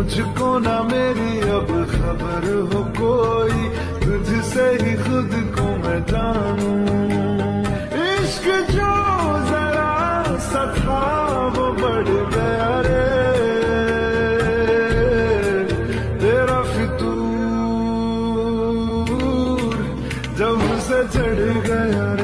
मुझको ना मेरी अब खबर हो कोई, तुझसे ही खुद को मैं जानू। इश्क जो जरा सा था, वो बढ़ गया रे। तेरा फितूर जब से चढ़ गया रे